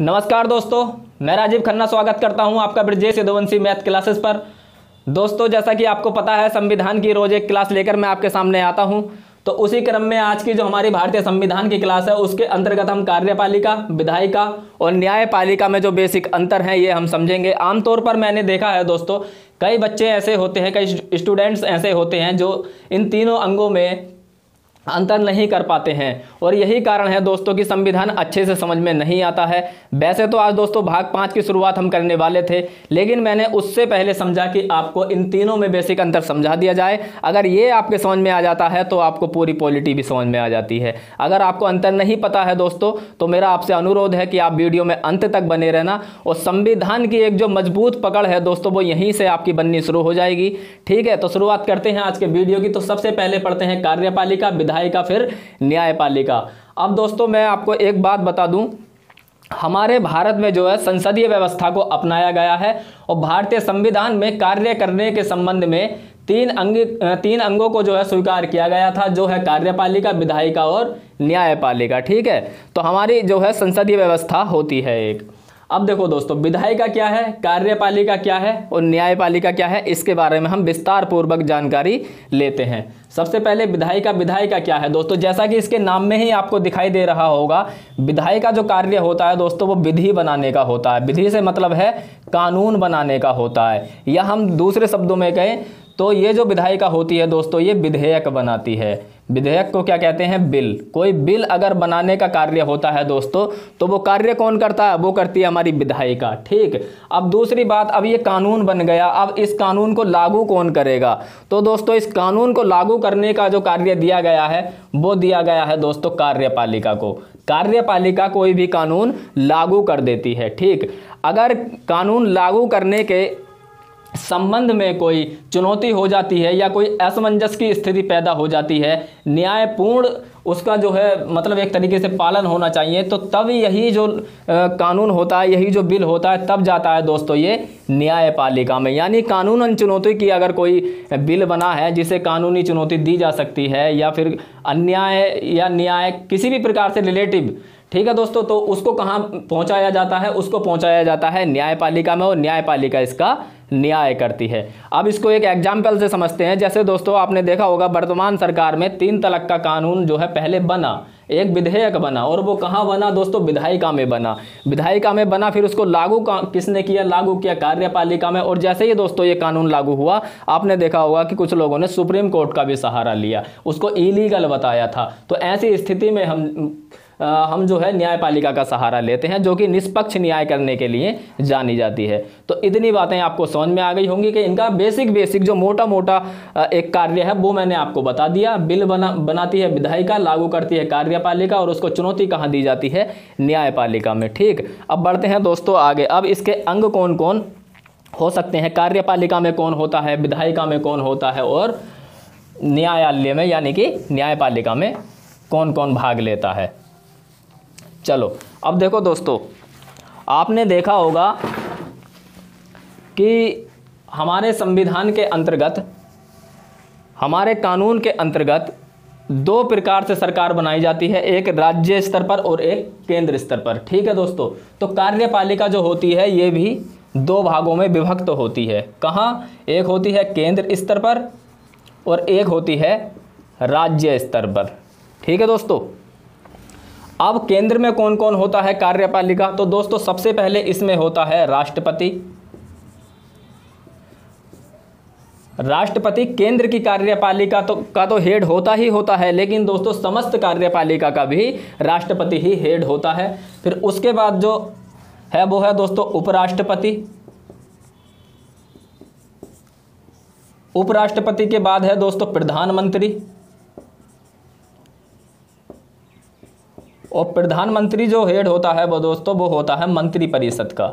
नमस्कार दोस्तों, मैं राजीव खन्ना स्वागत करता हूँ आपका ब्रजेश यदुवंशी मैथ क्लासेस पर। दोस्तों, जैसा कि आपको पता है, संविधान की रोज एक क्लास लेकर मैं आपके सामने आता हूँ। तो उसी क्रम में आज की जो हमारी भारतीय संविधान की क्लास है, उसके अंतर्गत हम कार्यपालिका, विधायिका और न्यायपालिका में जो बेसिक अंतर हैं, ये हम समझेंगे। आमतौर पर मैंने देखा है दोस्तों, कई बच्चे ऐसे होते हैं, कई स्टूडेंट्स ऐसे होते हैं जो इन तीनों अंगों में अंतर नहीं कर पाते हैं। और यही कारण है दोस्तों कि संविधान अच्छे से समझ में नहीं आता है। वैसे तो आज दोस्तों भाग पाँच की शुरुआत हम करने वाले थे, लेकिन मैंने उससे पहले समझा कि आपको इन तीनों में बेसिक अंतर समझा दिया जाए। अगर ये आपके समझ में आ जाता है तो आपको पूरी पॉलिटी भी समझ में आ जाती है। अगर आपको अंतर नहीं पता है दोस्तों तो मेरा आपसे अनुरोध है कि आप वीडियो में अंत तक बने रहना। और संविधान की एक जो मज़बूत पकड़ है दोस्तों, वो यहीं से आपकी बननी शुरू हो जाएगी। ठीक है तो शुरुआत करते हैं आज के वीडियो की। तो सबसे पहले पढ़ते हैं कार्यपालिका विधायक फिर न्यायपालिका। अब दोस्तों, मैं आपको एक बात बता दूँ। हमारे भारत में जो है, संसदीय व्यवस्था को अपनाया गया है और भारतीय संविधान में कार्य करने के संबंध में तीन अंग, तीन अंगों को जो है, स्वीकार किया गया था, जो है कार्यपालिका, विधायिका और न्यायपालिका, ठीक है? तो हमारी जो है, संसदीय व्यवस्था होती है एक। अब देखो दोस्तों, विधायिका क्या है, कार्यपालिका क्या है और न्यायपालिका क्या है, इसके बारे में हम विस्तार पूर्वक जानकारी लेते हैं। सबसे पहले विधायिका विधायिका क्या है? दोस्तों, जैसा कि इसके नाम में ही आपको दिखाई दे रहा होगा, विधायिका जो कार्य होता है दोस्तों, वो विधि बनाने का होता है। विधि से मतलब है कानून बनाने का होता है। या हम दूसरे शब्दों में कहें तो ये जो विधायिका होती है दोस्तों, ये विधेयक बनाती है। विधेयक को क्या कहते हैं? बिल। कोई बिल अगर बनाने का कार्य होता है दोस्तों तो वो कार्य कौन करता है? वो करती है हमारी विधायिका। ठीक। अब दूसरी बात, अब ये कानून बन गया। अब इस कानून को लागू कौन करेगा? तो दोस्तों, इस कानून को लागू करने का जो कार्य दिया गया है, वो दिया गया है दोस्तों कार्यपालिका को। कार्यपालिका कोई भी कानून लागू कर देती है। ठीक। अगर कानून लागू करने के संबंध में कोई चुनौती हो जाती है या कोई असमंजस की स्थिति पैदा हो जाती है, न्यायपूर्ण उसका जो है मतलब एक तरीके से पालन होना चाहिए तो तब यही जो कानून होता है, यही जो बिल होता है, तब जाता है दोस्तों ये न्यायपालिका में। यानी कानूनन चुनौती की अगर कोई बिल बना है, जिसे कानूनी चुनौती दी जा सकती है, या फिर अन्याय या न्याय किसी भी प्रकार से रिलेटिव ठीक है दोस्तों तो उसको कहाँ पहुँचाया जाता है? उसको पहुँचाया जाता है न्यायपालिका में और न्यायपालिका इसका न्याय करती है। अब इसको एक एग्ज़ाम्पल से समझते हैं। जैसे दोस्तों, आपने देखा होगा, वर्तमान सरकार में तीन तलाक का कानून जो है पहले बना, एक विधेयक बना, और वो कहाँ बना दोस्तों? विधायिका में बना। विधायिका में बना, फिर उसको लागू किसने किया? लागू किया कार्यपालिका में। और जैसे ही दोस्तों ये कानून लागू हुआ, आपने देखा होगा कि कुछ लोगों ने सुप्रीम कोर्ट का भी सहारा लिया। उसको इलीगल बताया था। तो ऐसी स्थिति में हम हम जो है न्यायपालिका का सहारा लेते हैं, जो कि निष्पक्ष न्याय करने के लिए जानी जाती है। तो इतनी बातें आपको समझ में आ गई होंगी कि इनका बेसिक बेसिक जो मोटा मोटा एक कार्य है, वो मैंने आपको बता दिया। बिल बना, बनाती है विधायिका, लागू करती है कार्यपालिका और उसको चुनौती कहाँ दी जाती है? न्यायपालिका में, ठीक? अब बढ़ते हैं दोस्तों आगे। अब इसके अंग कौन कौन हो सकते हैं? कार्यपालिका में कौन होता है? विधायिका में कौन होता है? और न्यायालय में, यानी कि न्यायपालिका में कौन कौन भाग लेता है? चलो, अब देखो दोस्तों, आपने देखा होगा कि हमारे संविधान के अंतर्गत, हमारे कानून के अंतर्गत दो प्रकार से सरकार बनाई जाती है, एक राज्य स्तर पर और एक केंद्र स्तर पर। ठीक है दोस्तों तो कार्यपालिका जो होती है, ये भी दो भागों में विभक्त तो होती है। कहाँ? एक होती है केंद्र स्तर पर और एक होती है राज्य स्तर पर। ठीक है दोस्तों? अब केंद्र में कौन कौन होता है कार्यपालिका? तो दोस्तों, सबसे पहले इसमें होता है राष्ट्रपति। राष्ट्रपति केंद्र की कार्यपालिका तो का तो हेड होता ही होता है, लेकिन दोस्तों, समस्त कार्यपालिका का भी राष्ट्रपति ही हेड होता है। फिर उसके बाद जो है, वो है दोस्तों उपराष्ट्रपति। उपराष्ट्रपति के बाद है दोस्तों प्रधानमंत्री। और प्रधानमंत्री जो हेड होता है वो दोस्तों, वो होता है मंत्री परिषद का।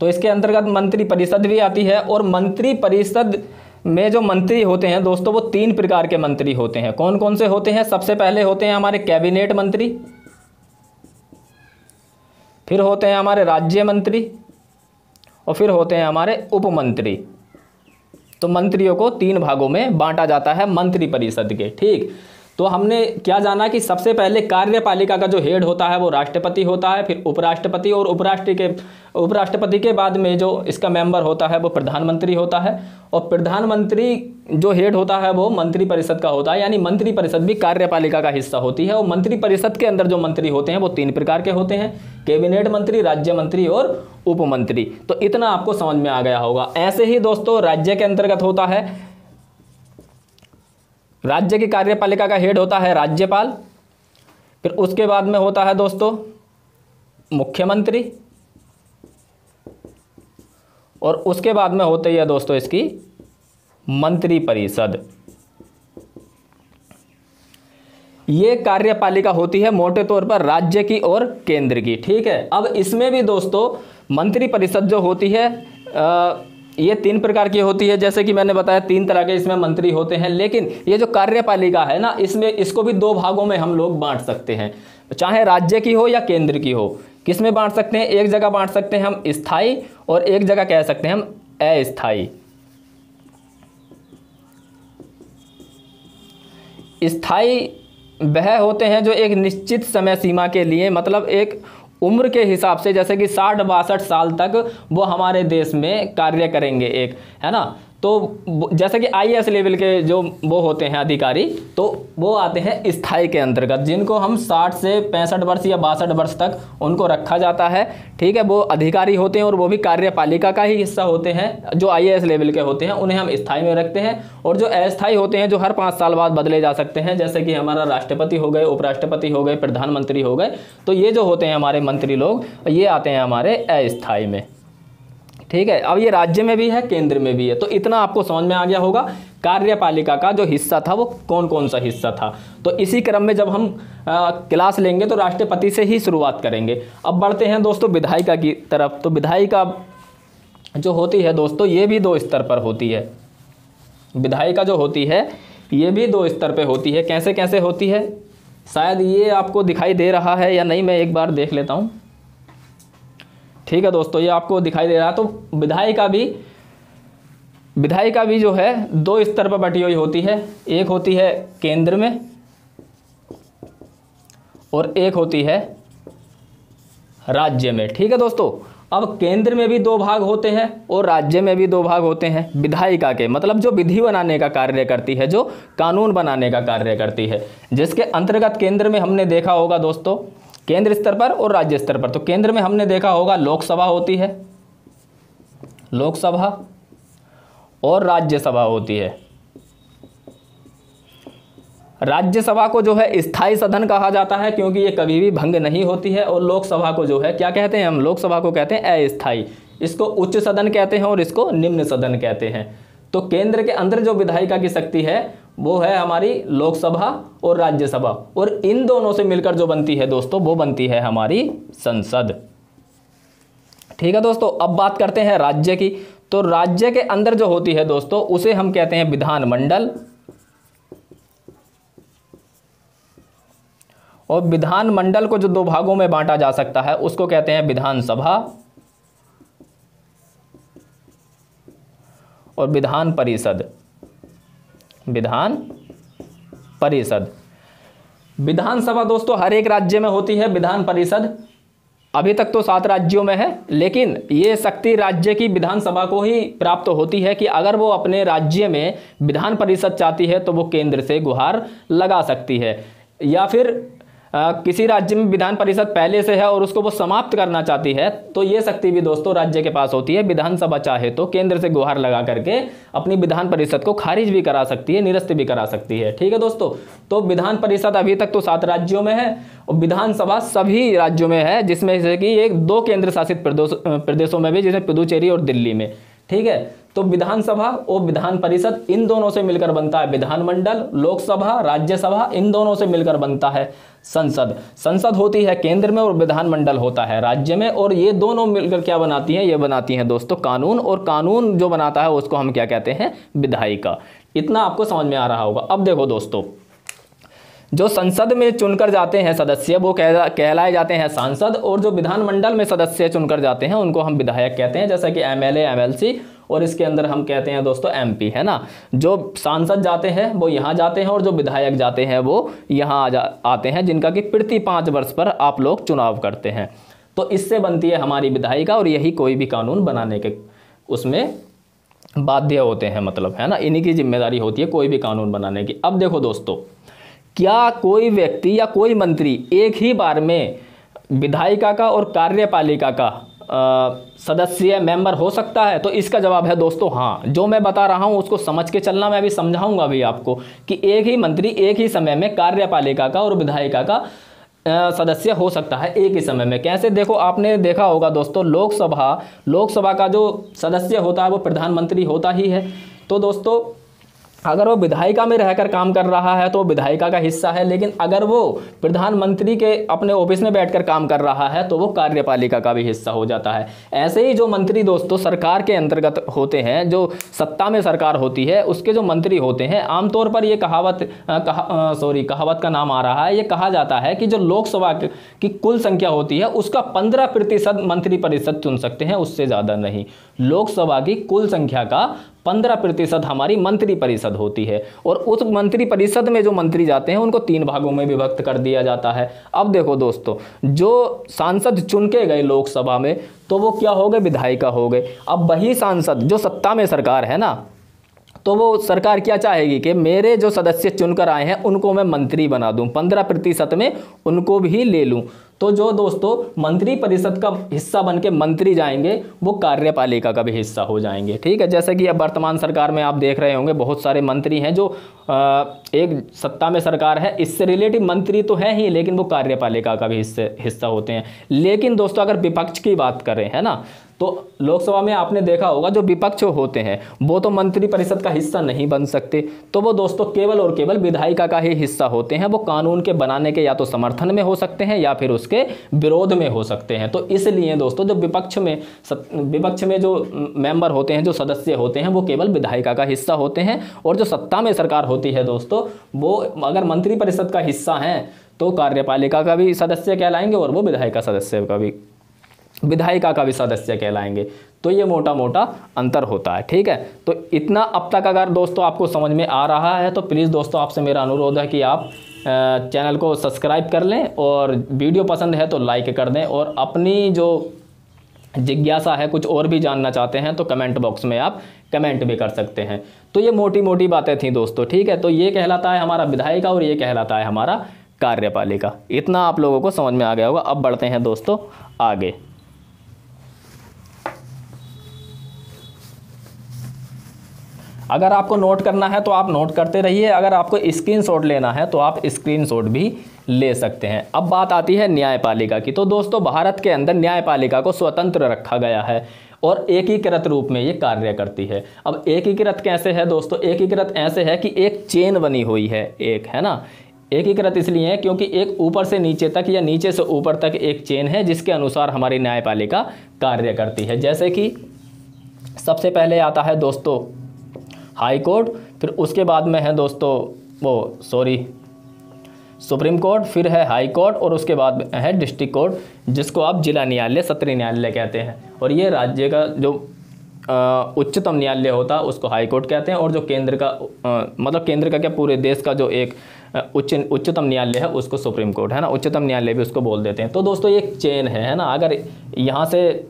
तो इसके अंतर्गत मंत्री परिषद भी आती है और मंत्री परिषद में जो मंत्री होते हैं दोस्तों, वो तीन प्रकार के मंत्री होते हैं। कौन कौन से होते हैं? सबसे पहले होते हैं हमारे कैबिनेट मंत्री, फिर होते हैं हमारे राज्य मंत्री, और फिर होते हैं हमारे उप मंत्री तो मंत्रियों को तीन भागों में बांटा जाता है मंत्री परिषद के, ठीक? तो हमने क्या जाना कि सबसे पहले कार्यपालिका का जो हेड होता है वो राष्ट्रपति होता है, फिर उपराष्ट्रपति और उपराष्ट्र के, उपराष्ट्रपति के बाद में जो इसका मेंबर होता है वो प्रधानमंत्री होता है और प्रधानमंत्री जो हेड होता है वो मंत्री परिषद का होता है, यानी मंत्री परिषद भी कार्यपालिका का हिस्सा होती है और मंत्री परिषद के अंदर जो मंत्री होते हैं वो तीन प्रकार के होते हैं, कैबिनेट मंत्री, राज्य मंत्री और उप मंत्री तो इतना आपको समझ में आ गया होगा। ऐसे ही दोस्तों, राज्य के अंतर्गत होता है। राज्य की कार्यपालिका का हेड होता है राज्यपाल। फिर उसके बाद में होता है दोस्तों, मुख्यमंत्री। और उसके बाद में होते है दोस्तों इसकी मंत्री परिषद ये कार्यपालिका होती है मोटे तौर पर राज्य की और केंद्र की ठीक है? अब इसमें भी दोस्तों मंत्रिपरिषद जो होती है आ, ये तीन प्रकार की होती है। जैसे कि मैंने बताया तीन तरह के इसमें मंत्री होते हैं लेकिन ये जो कार्यपालिका है ना इसमें इसको भी दो भागों में हम लोग बांट सकते हैं। चाहे राज्य की हो या केंद्र की हो किसमें बांट सकते हैं? एक जगह बांट सकते हैं हम स्थायी और एक जगह कह सकते हैं हम अस्थाई स्थायी वह होते हैं जो एक निश्चित समय सीमा के लिए मतलब एक उम्र के हिसाब से, जैसे कि साठ बासठ साल तक वो हमारे देश में कार्य करेंगे एक, है ना? तो जैसे कि आईएएस लेवल के जो वो होते हैं अधिकारी तो वो आते हैं स्थायी के अंतर्गत, जिनको हम 60 से पैंसठ वर्ष या बासठ वर्ष तक उनको रखा जाता है। ठीक है, वो अधिकारी होते हैं और वो भी कार्यपालिका का ही हिस्सा होते हैं, जो आईएएस लेवल के होते हैं, उन्हें हम स्थायी में रखते हैं। और जो अस्थाई होते हैं, जो हर पाँच साल बाद बदले जा सकते हैं, जैसे कि हमारा राष्ट्रपति हो गए, उपराष्ट्रपति हो गए, प्रधानमंत्री हो गए तो ये जो होते हैं हमारे मंत्री लोग, ये आते हैं हमारे अस्थाई में। ठीक है? अब ये राज्य में भी है केंद्र में भी है। तो इतना आपको समझ में आ गया होगा कार्यपालिका का जो हिस्सा था वो कौन कौन सा हिस्सा था। तो इसी क्रम में जब हम आ, क्लास लेंगे तो राष्ट्रपति से ही शुरुआत करेंगे। अब बढ़ते हैं दोस्तों विधायिका की तरफ़। तो विधायिका जो होती है दोस्तों ये भी दो स्तर पर होती है। विधायिका जो होती है ये भी दो स्तर पर होती है। कैसे कैसे होती है? शायद ये आपको दिखाई दे रहा है या नहीं मैं एक बार देख लेता हूँ। ठीक है दोस्तों, ये आपको दिखाई दे रहा है। तो विधायिका भी विधायिका भी जो है, दो स्तर पर बटी हुई होती है। एक होती है केंद्र में और एक होती है राज्य में। ठीक है दोस्तों, अब केंद्र में भी दो भाग होते हैं और राज्य में भी दो भाग होते हैं विधायिका के। मतलब जो विधि बनाने का कार्य करती है, जो कानून बनाने का कार्य करती है। जिसके अंतर्गत केंद्र में हमने देखा होगा दोस्तों केंद्र स्तर पर और राज्य स्तर पर। तो केंद्र में हमने देखा होगा लोकसभा होती है, लोकसभा और राज्यसभा होती है। राज्यसभा को जो है स्थायी सदन कहा जाता है, क्योंकि ये कभी भी भंग नहीं होती है, और लोकसभा को जो है, क्या कहते हैं हम, लोकसभा को कहते हैं अस्थाई इसको उच्च सदन कहते हैं और इसको निम्न सदन कहते हैं। तो केंद्र के अंदर जो विधायिका की शक्ति है वो है हमारी लोकसभा और राज्यसभा। और इन दोनों से मिलकर जो बनती है दोस्तों, वो बनती है हमारी संसद। ठीक है दोस्तों, अब बात करते हैं राज्य की। तो राज्य के अंदर जो होती है दोस्तों, उसे हम कहते हैं विधानमंडल और विधानमंडल को जो दो भागों में बांटा जा सकता है, उसको कहते हैं विधानसभा और विधान परिषद। विधान परिषद। विधानसभा दोस्तों हर एक राज्य में होती है, विधान परिषद अभी तक तो सात राज्यों में है, लेकिन ये शक्ति राज्य की विधानसभा को ही प्राप्त होती है कि अगर वो अपने राज्य में विधान परिषद चाहती है तो वो केंद्र से गुहार लगा सकती है। या फिर आ, किसी राज्य में विधान परिषद पहले से है और उसको वो समाप्त करना चाहती है तो ये शक्ति भी दोस्तों राज्य के पास होती है। विधानसभा चाहे तो केंद्र से गुहार लगा करके अपनी विधान परिषद को खारिज भी करा सकती है निरस्त भी करा सकती है। ठीक है दोस्तों? तो विधान परिषद अभी तक तो सात राज्यों में है और विधानसभा सभी राज्यों में है जिसमें जैसे कि एक दो केंद्र शासित प्रदेशों में भी जैसे पुदुचेरी और दिल्ली में। ठीक है? तो विधानसभा और विधान परिषद इन दोनों से मिलकर बनता है। विधानमंडल, लोकसभा, राज्यसभा इन दोनों से मिलकर बनता है संसद। संसद होती है केंद्र में और विधानमंडल होता है राज्य में और ये दोनों मिलकर क्या बनाती हैं? ये बनाती हैं दोस्तों कानून और कानून जो बनाता है उसको हम क्या कहते हैं? विधायिका इतना आपको समझ में आ रहा होगा। अब देखो दोस्तों, जो संसद में चुनकर जाते हैं सदस्य, वो कहलाए जाते हैं सांसद और जो विधानमंडल में सदस्य चुनकर जाते हैं उनको हम विधायक कहते हैं। जैसा कि एमएलए, एमएलसी और इसके अंदर हम कहते हैं दोस्तों एमपी है ना? जो सांसद जाते हैं, वो यहाँ जाते हैं और जो विधायक जाते हैं, वो यहाँ आ आते हैं, जिनका कि प्रति पाँच वर्ष पर आप लोग चुनाव करते हैं। तो इससे बनती है हमारी विधायिका और यही कोई भी कानून बनाने के उसमें बाध्य होते हैं मतलब है ना? इन्हीं की ज़िम्मेदारी होती है कोई भी कानून बनाने की। अब देखो दोस्तों, क्या कोई व्यक्ति या कोई मंत्री एक ही बार में विधायिका का और कार्यपालिका का सदस्य मेंबर हो सकता है तो इसका जवाब है दोस्तों हाँ। जो मैं बता रहा हूँ, उसको समझ के चलना मैं अभी समझाऊँगा भी आपको कि एक ही मंत्री एक ही समय में कार्यपालिका का और विधायिका का सदस्य हो सकता है एक ही समय में। कैसे? देखो, आपने देखा होगा दोस्तों, लोकसभा लोकसभा का जो सदस्य होता है, वो प्रधानमंत्री होता ही है। तो दोस्तों अगर वो विधायिका में रहकर काम कर रहा है तो वो विधायिका का हिस्सा है लेकिन अगर वो प्रधानमंत्री के अपने ऑफ़िस में बैठकर काम कर रहा है तो वो कार्यपालिका का भी हिस्सा हो जाता है। ऐसे ही जो मंत्री दोस्तों सरकार के अंतर्गत होते हैं जो सत्ता में सरकार होती है उसके जो मंत्री होते हैं आमतौर पर ये कहावत कहा, सॉरी कहावत का नाम आ रहा है। ये कहा जाता है कि जो लोकसभा की कुल संख्या होती है उसका पंद्रह प्रतिशत मंत्री परिषद चुन सकते हैं उससे ज़्यादा नहीं। लोकसभा की कुल संख्या का पंद्रह प्रतिशत हमारी मंत्री परिषद होती है। और उस मंत्री परिषद में जो मंत्री जाते हैं, उनको तीन भागों में विभक्त कर दिया जाता है। अब देखो दोस्तों, जो सांसद चुन के गए लोकसभा में तो वो क्या हो गए? विधायिका हो गए। अब वही सांसद जो सत्ता में सरकार है ना तो वो सरकार क्या चाहेगी कि मेरे जो सदस्य चुनकर आए हैं, उनको मैं मंत्री बना दूँ। पंद्रह प्रतिशत में उनको भी ले लूँ। तो जो दोस्तों, मंत्री परिषद का हिस्सा बन के मंत्री जाएँगे, वो कार्यपालिका का भी हिस्सा हो जाएँगे। ठीक है, जैसे कि अब वर्तमान सरकार में आप देख रहे होंगे, बहुत सारे मंत्री हैं जो एक सत्ता में सरकार है, इससे रिलेटिव मंत्री तो है ही, लेकिन वो कार्यपालिका का भी हिस्से, हिस्सा होते हैं। लेकिन दोस्तों, अगर विपक्ष की बात करें, है ना तो लोकसभा में आपने देखा होगा जो विपक्ष होते हैं, वो तो मंत्री परिषद का हिस्सा नहीं बन सकते। तो वो दोस्तों केवल और केवल विधायिका का ही हिस्सा होते हैं, वो कानून के बनाने के या तो समर्थन में हो सकते हैं या फिर उसके विरोध में हो सकते हैं। तो इसलिए दोस्तों जो विपक्ष में विपक्ष में जो मेंबर होते हैं, जो सदस्य होते हैं, वो केवल विधायिका का हिस्सा होते हैं और जो सत्ता में सरकार होती है दोस्तों, वो अगर मंत्री परिषद का हिस्सा हैं तो कार्यपालिका का भी सदस्य कहलाएँगे और वो विधायिका सदस्य का भी विधायिका का भी सदस्य कहलाएँगे। तो ये मोटा मोटा अंतर होता है, ठीक है? तो इतना अब तक अगर दोस्तों आपको समझ में आ रहा है तो प्लीज़ दोस्तों आपसे मेरा अनुरोध है कि आप चैनल को सब्सक्राइब कर लें और वीडियो पसंद है तो लाइक कर दें और अपनी जो जिज्ञासा है, कुछ और भी जानना चाहते हैं तो कमेंट बॉक्स में आप कमेंट भी कर सकते हैं। तो ये मोटी मोटी बातें थी दोस्तों, ठीक है? तो ये कहलाता है हमारा विधायिका और ये कहलाता है हमारा कार्यपालिका। इतना आप लोगों को समझ में आ गया होगा। अब बढ़ते हैं दोस्तों आगे। अगर आपको नोट करना है तो आप नोट करते रहिए। अगर आपको स्क्रीनशॉट लेना है तो आप स्क्रीनशॉट भी ले सकते हैं। अब बात आती है न्यायपालिका की। तो दोस्तों, भारत के अंदर न्यायपालिका को स्वतंत्र रखा गया है और एकीकृत रूप में ये कार्य करती है। अब एकीकृत कैसे है दोस्तों? एकीकृत ऐसे है कि एक चेन बनी हुई है, एक, है ना? एकीकृत इसलिए है क्योंकि एक ऊपर से नीचे तक या नीचे से ऊपर तक एक चेन है, जिसके अनुसार हमारी न्यायपालिका कार्य करती है। जैसे कि सबसे पहले आता है दोस्तों हाई कोर्ट फिर उसके बाद में है दोस्तों वो सॉरी सुप्रीम कोर्ट फिर है हाई कोर्ट और उसके बाद है डिस्ट्रिक्ट कोर्ट जिसको आप जिला न्यायालय सत्री न्यायालय कहते हैं। और ये राज्य का जो उच्चतम न्यायालय होता है उसको हाई कोर्ट कहते हैं और जो केंद्र का आ, मतलब केंद्र का क्या पूरे देश का जो एक उच्च उच्चतम न्यायालय है उसको सुप्रीम कोर्ट है ना? उच्चतम न्यायालय भी उसको बोल देते हैं। तो दोस्तों ये चेन है है ना? अगर यहाँ से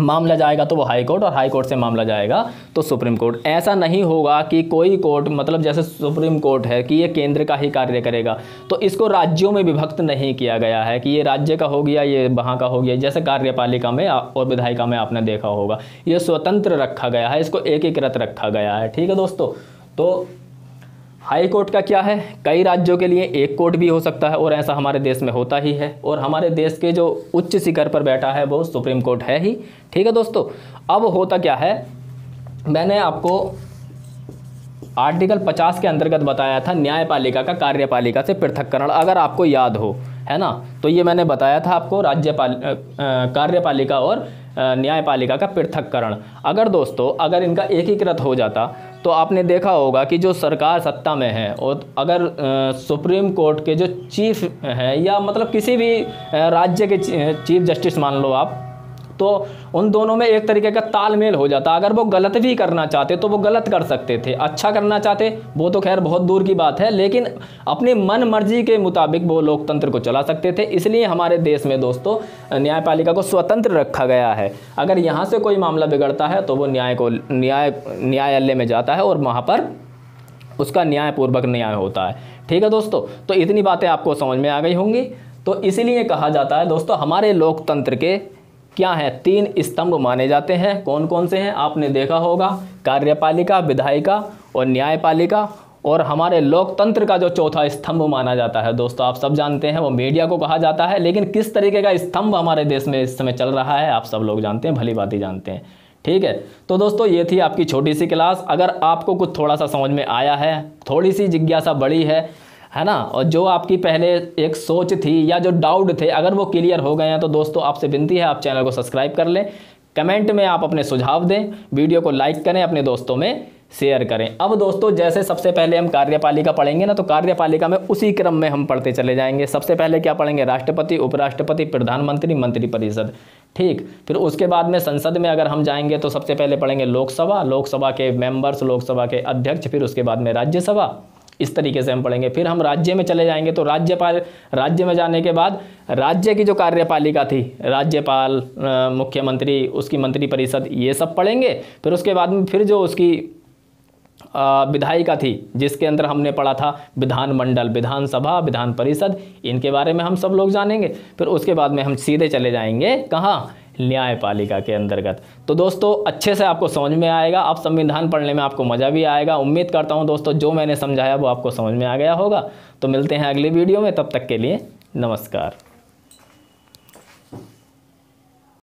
मामला जाएगा तो वो हाई कोर्ट और हाई कोर्ट से मामला जाएगा तो सुप्रीम कोर्ट। ऐसा नहीं होगा कि कोई कोर्ट मतलब जैसे सुप्रीम कोर्ट है कि ये केंद्र का ही कार्य करेगा तो इसको राज्यों में विभक्त नहीं किया गया है कि ये राज्य का हो गया, ये वहाँ का हो गया। जैसे कार्यपालिका में और विधायिका में आपने देखा होगा, ये स्वतंत्र रखा गया है, इसको एकीकृत रखा गया है। ठीक है दोस्तों तो हाई कोर्ट का क्या है? कई राज्यों के लिए एक कोर्ट भी हो सकता है, और ऐसा हमारे देश में होता ही है। और हमारे देश के जो उच्च शिखर पर बैठा है, वो सुप्रीम कोर्ट है ही। ठीक है दोस्तों, अब होता क्या है? मैंने आपको आर्टिकल 50 के अंतर्गत बताया था, न्यायपालिका का कार्यपालिका से पृथककरण, अगर आपको याद हो। है ना? तो ये मैंने बताया था आपको राज्यपाल कार्यपालिका और न्यायपालिका का पृथककरण। अगर दोस्तों, अगर इनका एकीकृत हो जाता तो आपने देखा होगा कि जो सरकार सत्ता में है और अगर सुप्रीम कोर्ट के जो चीफ हैं या मतलब किसी भी राज्य के चीफ जस्टिस मान लो आप तो उन दोनों में एक तरीके का तालमेल हो जाता। अगर वो गलत भी करना चाहते तो वो गलत कर सकते थे। अच्छा करना चाहते, वो तो खैर बहुत दूर की बात है, लेकिन अपनी मन मर्ज़ी के मुताबिक वो लोकतंत्र को चला सकते थे। इसलिए हमारे देश में दोस्तों, न्यायपालिका को स्वतंत्र रखा गया है। अगर यहाँ से कोई मामला बिगड़ता है तो वो न्याय को, न्याय, न्यायालय में जाता है और वहाँ पर उसका न्यायपूर्वक न्याय होता है। ठीक है दोस्तों? तो इतनी बातें आपको समझ में आ गई होंगी। तो इसीलिए कहा जाता है, दोस्तों, हमारे लोकतंत्र के क्या है? तीन स्तंभ माने जाते हैं। कौन कौन से हैं? आपने देखा होगा। कार्यपालिका, विधायिका और न्यायपालिका और हमारे लोकतंत्र का जो चौथा स्तंभ माना जाता है। दोस्तों, आप सब जानते हैं, वो मीडिया को कहा जाता है, लेकिन किस तरीके का स्तंभ हमारे देश में इस समय चल रहा है, आप सब लोग जानते हैं, भली बात जानते हैं। ठीक है? तो दोस्तों, ये थी आपकी छोटी सी क्लास। अगर आपको कुछ थोड़ा सा समझ में आया है, थोड़ी सी जिज्ञासा बड़ी है है ना? और जो आपकी पहले एक सोच थी या जो डाउट थे, अगर वो क्लियर हो गए हैं तो दोस्तों, आपसे विनती है, आप चैनल को सब्सक्राइब कर लें। कमेंट में आप अपने सुझाव दें वीडियो को लाइक करें, अपने दोस्तों में शेयर करें। अब दोस्तों, जैसे सबसे पहले हम कार्यपालिका पढ़ेंगे ना तो कार्यपालिका में उसी क्रम में हम पढ़ते चले जाएँगे। सबसे पहले क्या पढ़ेंगे? राष्ट्रपति, उपराष्ट्रपति, प्रधानमंत्री, मंत्रिपरिषद। ठीक? फिर उसके बाद में संसद में अगर हम जाएँगे तो सबसे पहले पढ़ेंगे लोकसभा लोकसभा के मेंबर्स लोकसभा के अध्यक्ष, फिर उसके बाद में राज्यसभा। इस तरीके से हम पढ़ेंगे। फिर हम राज्य में चले जाएँगे तो राज्यपाल, राज्य में जाने के बाद राज्य की जो कार्यपालिका थी, राज्यपाल मुख्यमंत्री, उसकी मंत्री परिषद ये सब पढ़ेंगे। फिर उसके बाद में फिर जो उसकी विधायिका थी, जिसके अंदर हमने पढ़ा था विधानमंडल, विधानसभा विधान परिषद इनके बारे में हम सब लोग जानेंगे। फिर उसके बाद में हम सीधे चले जाएँगे। कहाँ? न्यायपालिका के अंतर्गत। तो दोस्तों, अच्छे से आपको समझ में आएगा अब संविधान पढ़ने में आपको मज़ा भी आएगा। उम्मीद करता हूँ दोस्तों, जो मैंने समझाया वो आपको समझ में आ गया होगा। तो मिलते हैं अगली वीडियो में, तब तक के लिए नमस्कार।